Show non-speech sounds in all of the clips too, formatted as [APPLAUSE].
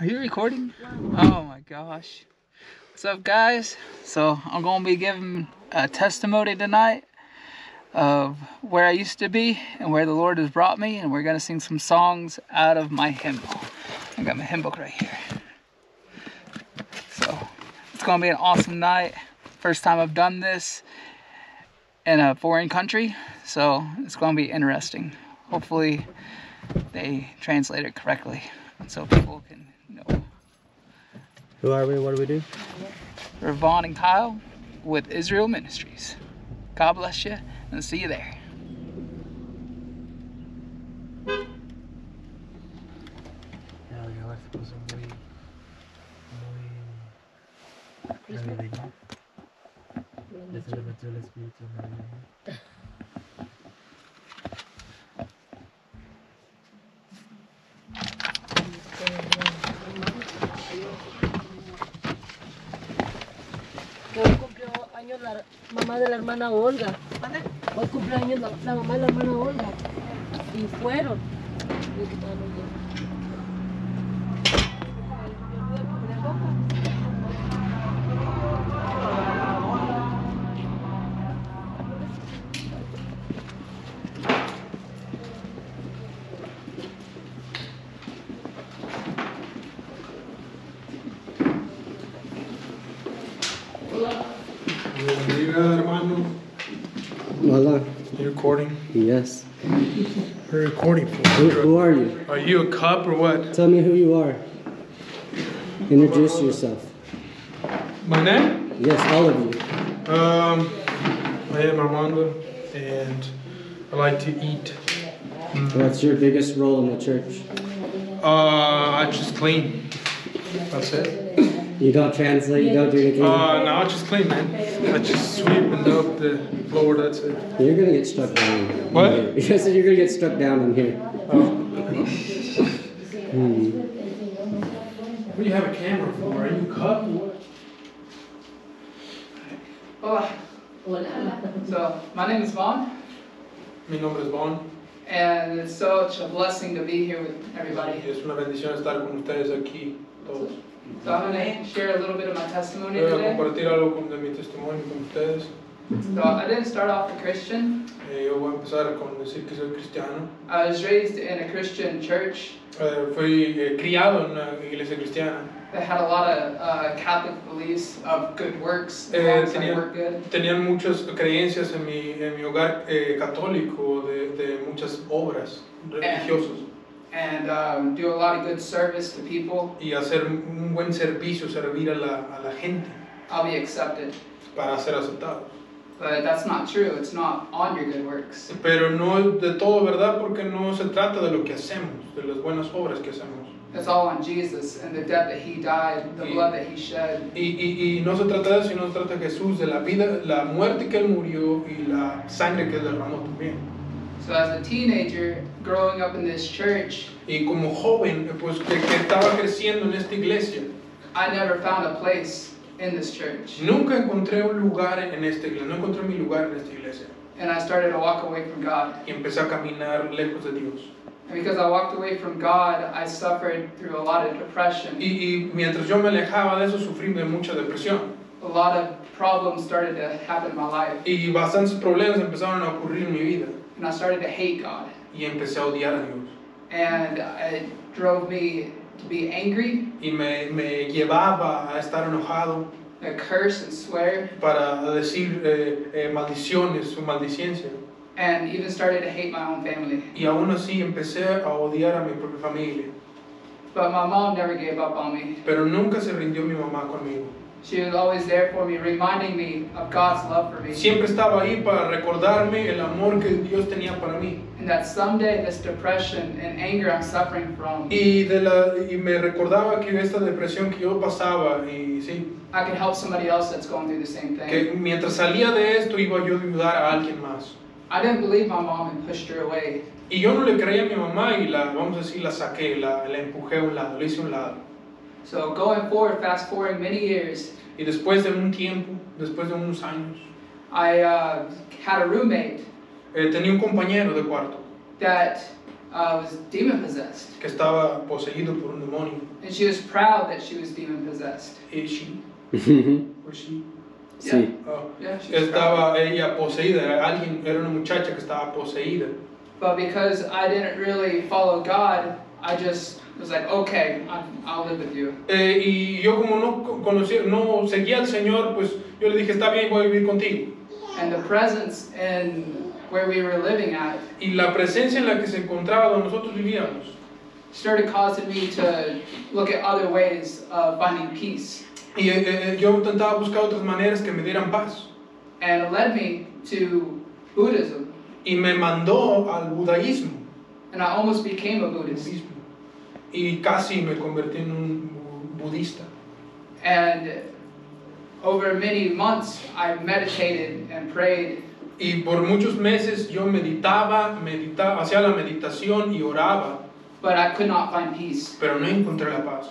Are you recording? Oh my gosh. What's up, guys? So, I'm to be giving a testimony tonight of where I used to be and where the Lord has brought me, and we're going to sing some songs out of my hymn. I got my hymn book right here. So, it's going to be an awesome night. First time I've done this in a foreign country, so it's going to be interesting. Hopefully, they translate it correctly so people can know. Who are we? What do we do? We're Vaughan and Kyle with IsReal Ministries. God bless you and see you there. Que la mamá de la hermana Olga. Hoy cumplió años la, la mamá de la hermana Olga. Y fueron. Bendiga, hermano. Hola. You recording? Yes. We're recording for Who, who are you? Are you a cop or what? Tell me who you are. Introduce yourself. My name? Yes, all of you. Um, I am Armando, and I like to eat. What's your biggest role in the church? Uh, I just clean. That's it. You don't translate, you don't do anything. Uh, no, I just clean, man. I just sweep and up the floor. That's it. You're gonna get struck down. in What? [LAUGHS] here. You said you're gonna get struck down in here. Oh. Hmm. What do you have a camera for? Are you a cup or what? Hola. So, my name is Vaughan, Mi nombre es Bon. and it's such a blessing to be here with everybody. Es una bendición estar con ustedes aquí todos. So, I'm going to share a little bit of my testimony Voy a today. compartir algo con- de mi testimonio con ustedes. So, I didn't start off a Christian. Eh, yo voy a empezar con decir que soy cristiano. I was raised in a Christian church Eh, fui eh, criado en una iglesia cristiana. that had a lot of uh, Catholic beliefs of good works. Eh, long as I tenía- work good. Tenían muchas creencias en mi, en mi hogar eh, católico de, de muchas obras religiosas and um, do a lot of good service to people, y hacer un buen servicio, servir a la, a la gente I'll be accepted. para ser aceptados. But that's not true. It's not on your good works. Pero no es de todo verdad porque no se trata de lo que hacemos, de las buenas obras que hacemos. It's all on Jesus and the death that He died, the Y- blood that He shed. Y, y, y no se trata de eso, sino se trata de Jesús, de la vida, la muerte que Él murió y la sangre que Él derramó también. So as a teenager, growing up in this church, Y como joven, pues que, que estaba creciendo en esta iglesia, I never found a place in this church. nunca encontré un lugar en esta iglesia, no encontré mi lugar en esta iglesia. And I started to walk away from God. Y empecé a caminar lejos de Dios. And because I walked away from God, I suffered through a lot of depression. Y, y mientras yo me alejaba de eso, sufrí de mucha depresión. A lot of problems started to happen in my life. Y bastantes problemas empezaron a ocurrir en mi vida. And I started to hate God. Y empecé a odiar a Dios. And it drove me to be angry, Y me, me llevaba a estar enojado to curse and swear, para decir eh, eh, maldiciones o maldiciencia. and even started to hate my own family. Y aún así empecé a odiar a mi propia familia. But my mom never gave up on me. Pero nunca se rindió mi mamá conmigo. She was always there for me, reminding me of God's love for me. Siempre estaba ahí para recordarme el amor que Dios tenía para mí. And that someday this depression and anger I'm suffering from, Y, de la, y me recordaba que esta depresión que yo pasaba, y sí, I can help somebody else that's going through the same que thing. mientras salía de esto iba yo a ayudar a alguien más. I didn't believe my mom and pushed her away. Y yo no le creía a mi mamá y la, vamos a decir, la saqué, la, la empujé a un lado, la hice a un lado. So going forward, fast forwarding many years, Y después de un tiempo, después de unos años, I uh, had a roommate eh, tenía un compañero de cuarto that uh, was demon possessed. que estaba poseído por un demonio. And she was proud that she was demon possessed. Y she, [LAUGHS] or she, Yeah. sí. oh, Yeah, she was proud. estaba ella poseída, era alguien, era una muchacha que estaba poseída. But because I didn't really follow God, I just was like, okay, I'll live with you. Eh, y yo como no conocía, no seguía al Señor, pues yo le dije, está bien, voy a vivir contigo. And the presence in where we were living at Y la presencia en la que se encontraba donde nosotros vivíamos started causing me to look at other ways of finding peace. Y eh, eh, yo intentaba buscar otras maneras que me dieran paz. And it led me to Buddhism. Y me mandó al budaísmo. And I almost became a Buddhist. budismo. Y casi me convertí en un bu- budista. And over many months, I meditated and prayed. Y por muchos meses yo meditaba, meditaba, hacía la meditación y oraba, But I could not find peace. pero no encontré la paz.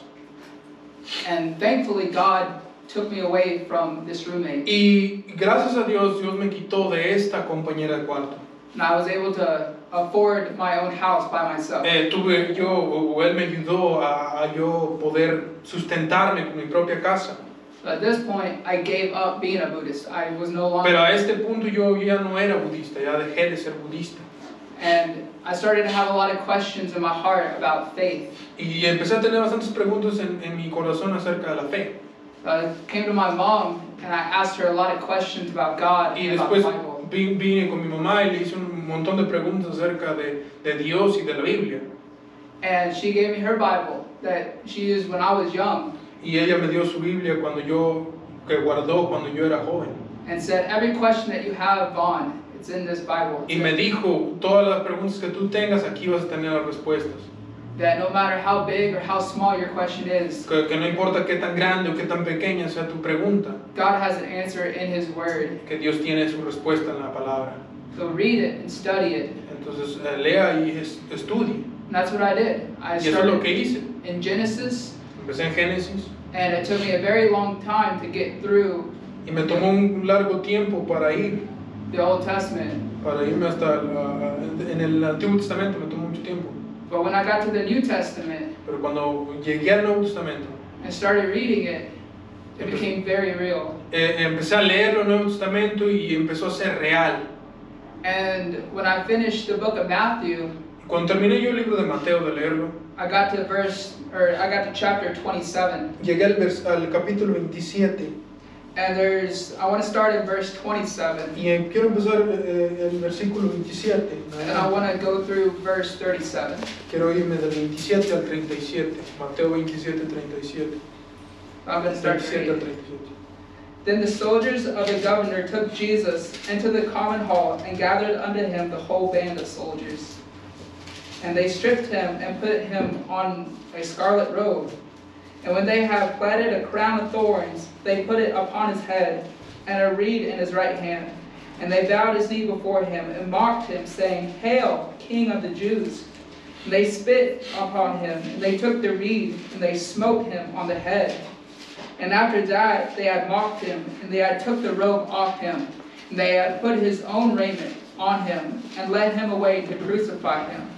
And thankfully, God took me away from this roommate. Y gracias a Dios, Dios me quitó de esta compañera de cuarto. And I was able to afford my own house by myself. Eh, tuve yo, o él me ayudó a, a yo poder sustentarme con mi propia casa. So at this point, I gave up being a Buddhist. I was no longer. Pero a este punto yo ya no era budista, ya dejé de ser budista. And I started to have a lot of questions in my heart about faith. Y empecé a tener bastantes preguntas en, en mi corazón acerca de la fe. I came to my mom and I asked her a lot of questions about God Y and about the Bible. Vi- vine con mi mamá y le hice un montón de preguntas acerca de, de Dios y de la Biblia. And she gave me her Bible that she used when I was young Y ella me dio su Biblia cuando yo, que guardó cuando yo era joven. and said, Every question that you have, it's in this Bible. Y me dijo, todas las preguntas que tú tengas, aquí vas a tener las respuestas. That no matter how big or how small your question is, Que, que no importa qué tan grande o qué tan pequeña sea tu pregunta, God has an answer in His Word. que Dios tiene su respuesta en la palabra. So read it and study it. Entonces, eh, lea y es- estudie. And that's what I did. I Y eso es lo started que hice. in Genesis, Empecé en Génesis and it took me a very long time to get through y me tomó un largo tiempo para ir, the Old Testament. para irme hasta la- en el Antiguo Testamento, me tomó mucho tiempo. But when I got to the New Testament Pero cuando llegué al Nuevo Testamento, and started reading it, it became very real. eh, empecé a leer el Nuevo Testamento y empezó a ser real. And when I finished the book of Matthew, Cuando terminé yo el libro de Mateo de leerlo, I got to verse, or I got to chapter 27. llegué al, vers- al capítulo 27 And there's, I want to start in verse 27. y eh, quiero empezar eh, el versículo 27. And I want to go through verse 37. Quiero irme del 27 al 37. Mateo 27, 37. I'm going to start 27 al 37. Then the soldiers of the governor took Jesus into the common hall and gathered unto him the whole band of soldiers. And they stripped him and put him on a scarlet robe. And when they had platted a crown of thorns, they put it upon his head, and a reed in his right hand. And they bowed his knee before him and mocked him, saying, Hail, King of the Jews! And they spit upon him, and they took the reed, and they smote him on the head. And after that they had mocked him, and they had took the robe off him, and they had put his own raiment on him, and led him away to crucify him.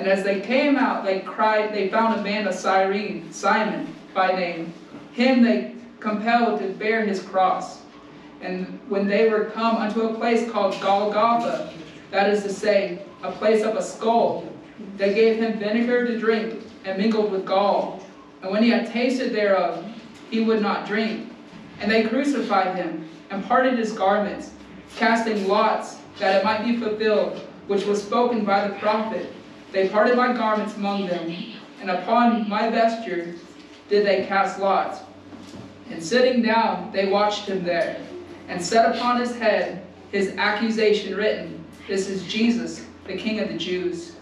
And as they came out, they cried, they found a man of Cyrene, Simon by name. Him they compelled to bear his cross. And when they were come unto a place called Golgotha, that is to say, a place of a skull, they gave him vinegar to drink, and mingled with gall. And when he had tasted thereof, he would not drink. And they crucified him, and parted his garments, casting lots, that it might be fulfilled, which was spoken by the prophet. They parted my garments among them, and upon my vesture did they cast lots. And sitting down, they watched him there, and set upon his head his accusation written, This is Jesus, the King of the Jews.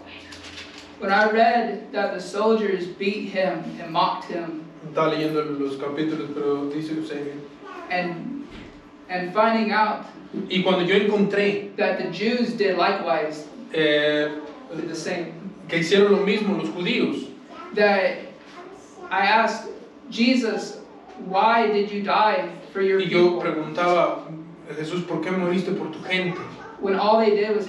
When I read that the soldiers beat him and mocked him, Estaba leyendo los capítulos, pero dice Eusebio. and and finding out Y cuando yo encontré that the Jews did likewise eh, did the same, que hicieron lo mismo los judíos, that I asked Jesus, why did you die for your y yo people preguntaba, Jesús, ¿por qué moriste por tu gente? when all they did was